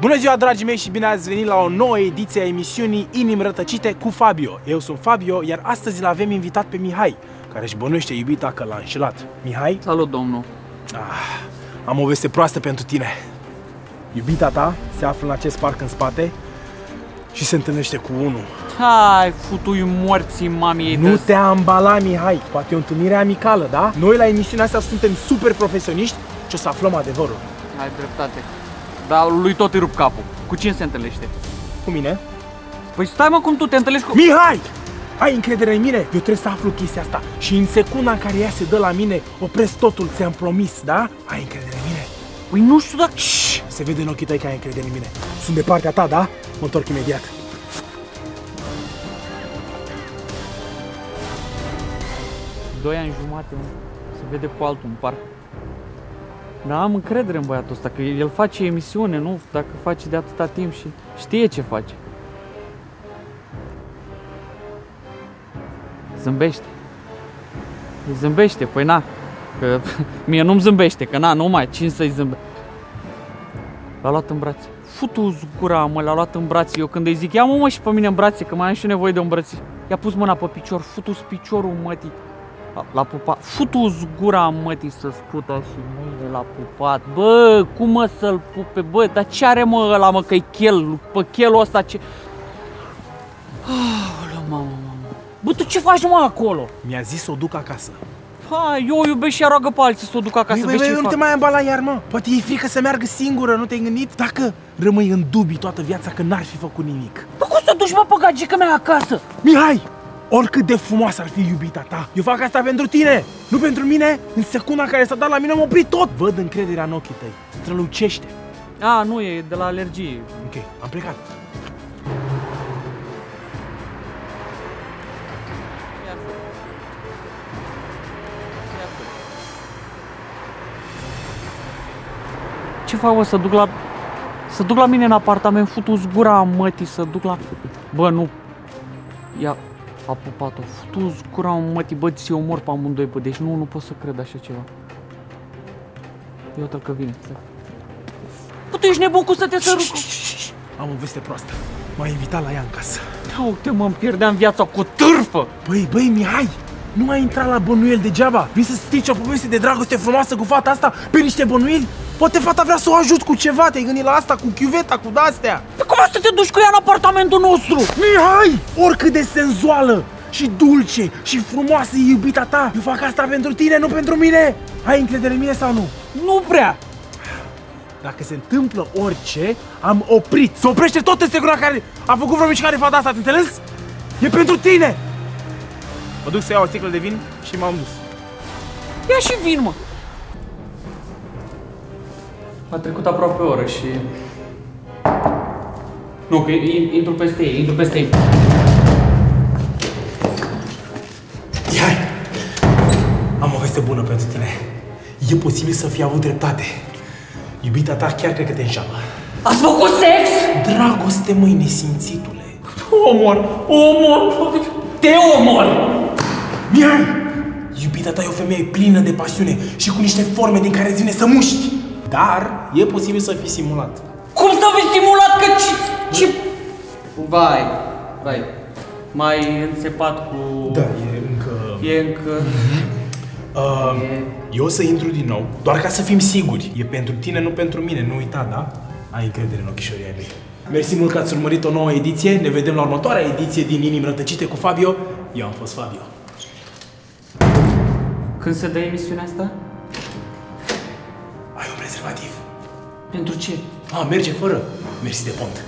Bună ziua, dragii mei, și bine ați venit la o nouă ediție a emisiunii Inimi Rătăcite cu Fabio. Eu sunt Fabio, iar astăzi l-avem invitat pe Mihai, care își bănuiește iubita că l-a înșelat. Mihai, Salut, domnul. ah, am o veste proastă pentru tine. Iubita ta se află în acest parc în spate și se întâlnește cu unul. Hai, futui morții mamiei Nu de- te ambala, Mihai, poate e o întâlnire amicală, da? Noi la emisiunea asta suntem super profesioniști și o să aflăm adevărul. Ai dreptate. Dar lui tot îi rup capul. Cu cine se întâlnește? Cu mine? Păi stai mă cum tu te întâlnești cu... Mihai! Ai încredere în mine? Eu trebuie să aflu chestia asta și în secunda în care ea se dă la mine, opresc totul, ți-am promis, da? Ai încredere în mine? Păi nu știu dacă... Shh, se vede în ochii tăi că ai încredere în mine. Sunt de partea ta, da? Mă întorc imediat. Doi ani jumate, mă. Se vede cu altul în parc. Dar am încredere în băiatul ăsta, că el face emisiune, nu? Dacă face de atâta timp și știe ce face. Zâmbește. Îi zâmbește, păi na. Că mie nu-mi zâmbește, că na, nu mai, cine să-i zâmbe. L-a luat în brațe. Futu gura, mă, l-a luat în brațe. Eu când îi zic, ia mă, mă și pe mine în brațe, că mai am și eu nevoie de un brațe. I-a pus mâna pe picior, futu piciorul mătii. L- L-a pupat. futu gura mătii să scută și mâine l-a pupat. Bă, cum mă să-l pupe? Bă, dar ce are mă ăla, mă, că-i chel? Pe chelul ăsta ce... Aoleu, mamă, mamă. Bă, tu ce faci, mă, acolo? Mi-a zis să o duc acasă. Hai, eu o iubesc și ea roagă pe alții să o duc acasă, Băi, vezi băi, ce băi, nu fac. te mai ambala iar, mă. Poate e frică să meargă singură, nu te-ai gândit? Dacă rămâi în dubii toată viața că n-ar fi făcut nimic. Bă, cum să duci, mă, pe gagica mea acasă? Mihai! Oricât de frumoasă ar fi iubita ta, eu fac asta pentru tine, nu pentru mine. În secunda în care s-a dat la mine, am oprit tot. Văd încrederea în ochii tăi, strălucește. A, nu, e de la alergie. Ok, am plecat. Ce fac, bă, să duc la... Să duc la mine în apartament, futu gura mătii, să duc la... Bă, nu... Ia, a pupat-o. Futu gura mătii, bă, ți omor pe amândoi, bă, deci nu, nu pot să cred așa ceva. Iată că vine. stai. Bă, tu ești nebun, cum să te săruc? Am o veste proastă. M-a invitat la ea în casă. Uite, mă, îmi pierdeam viața cu târfă! Băi, băi, Mihai, nu ai intrat la bănuiel degeaba. Vii să strici o poveste de dragoste frumoasă cu fata asta pe niște bănuieli? Poate fata vrea să o ajut cu ceva, te-ai gândit la asta, cu chiuveta, cu de-astea. Păi cum să te duci cu ea în apartamentul nostru? Mihai, oricât de senzuală și dulce și frumoasă e iubita ta, eu fac asta pentru tine, nu pentru mine. Ai încredere în mine sau nu? Nu prea! Dacă se întâmplă orice, am oprit. Se oprește tot în secunda care a făcut vreo mișcare fata asta, ați înțeles? E pentru tine! Mă duc să iau o sticlă de vin și m-am dus. Ia și vin, mă! A trecut aproape o oră și... Nu, că in- intru peste ei, intru peste ei. Hai! Am o veste bună pentru tine. E posibil să fii avut dreptate. Iubita ta chiar cred că te înșală. Ați făcut sex? Dragoste, măi, nesimțitule. Omor, omor, te omor! Mihai! Iubita ta e o femeie plină de pasiune și cu niște forme din care îți vine să muști. Dar e posibil să fii simulat. Cum să vă stimulat că ce... ce... Vai, vai. Mai înțepat cu... Da, e încă... E încă... Uh, eu o să intru din nou, doar ca să fim siguri. E pentru tine, nu pentru mine, nu uita, da? Ai încredere în ochișorii ai mei. Mersi mult că ați urmărit o nouă ediție. Ne vedem la următoarea ediție din Inimi Rătăcite cu Fabio. Eu am fost Fabio. Când se dă emisiunea asta? Ai un prezervativ. Pentru ce? Ah, merge fără. Mersi de pont.